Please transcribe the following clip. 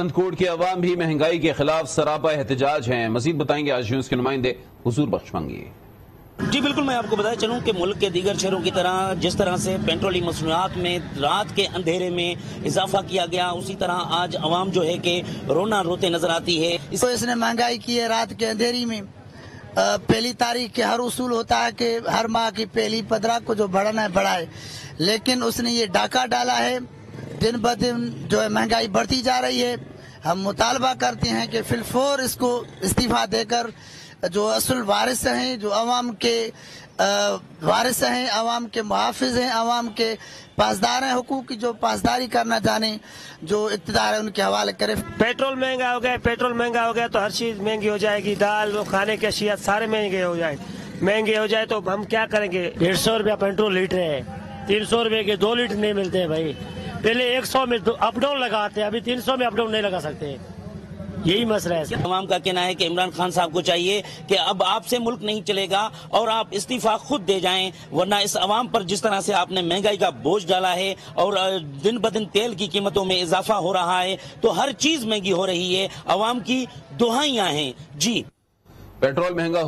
Coat के अवाम भी महँगाई के खिलाफ सरापा एहतजाज हैं। मजीद बताएँगे आज न्यूज़ के नुमाइंदे हुजूर बख्श मंगी जी बिल्कुल मैं आपको बताया चलूँ कि मुल्क के दीगर शहरों की तरह जिस तरह से पेट्रोली मसनूआत में रात के अंधेरे में इजाफा किया गया उसी तरह आज आवाम जो है कि रोना रोते नज़र आती है। इस तो इसने महँगाई की है रात के अंधेरी में। पहली तारीख के हर उसूल होता है कि हर माह की पहली पंद्रह को जो बढ़ाना है बढ़ाए। लेकिन उसने ये डाका डाला है दिन ब दिन जो है महँगाई बढ़ती जा रही है। हम मुतालबा करते हैं कि फिलफोर इसको इस्तीफा देकर जो असल वारिस हैं, जो आवाम के वारिस हैं आवाम के मुहाफ़ हैं आवाम के पासदार हैं, हकूक की जो पासदारी करना जाने जो इकतदार है, उनके हवाले करे। पेट्रोल महँगा हो गया, पेट्रोल महँगा हो गया तो हर चीज़ महँगी हो जाएगी। दाल खाने के अशिया सारे महँगे हो जाए। महँगे हो जाए तो हम क्या करेंगे? डेढ़ सौ रुपया पेट्रोल लीटर है। तीन सौ रुपये के दो लीटर नहीं मिलते हैं भाई। पहले एक सौ में अप डाउन लगाते हैं अभी तीन सौ में अप डाउन नहीं लगा सकते। यही मसला है तमाम का कहना है कि इमरान खान साहब को चाहिए कि अब आपसे मुल्क नहीं चलेगा और आप इस्तीफा खुद दे जाएँ वरना इस आवाम पर जिस तरह से आपने महँगाई का बोझ डाला है और दिन ब दिन तेल की कीमतों में इजाफा हो रहा है तो हर चीज़ महँगी हो रही है। आवाम की दुहाइयाँ हैं। जी। पेट्रोल महँगा